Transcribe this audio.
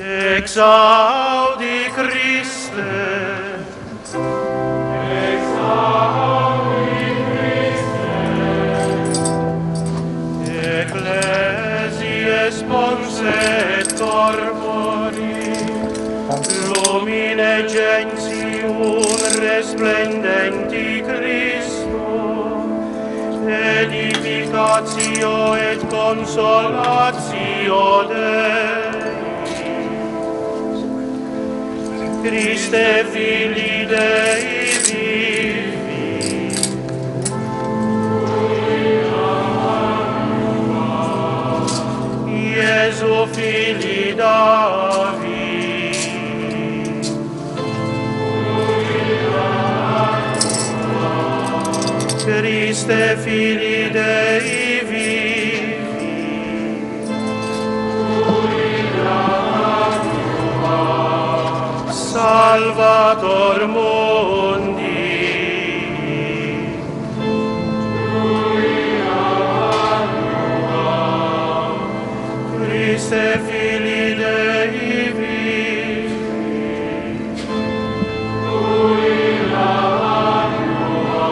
Exaudi Christe. Exaudi Christe. Ecclesiae sponset corpori, lumine gentium resplendenti Christo, edificatio et consolatio Dei. Christe Filii Dei vivi, Iesu Filii Davi, Christe Filii Dei Salvator mundi. Christe Filii Dei vivi, Tui la annua,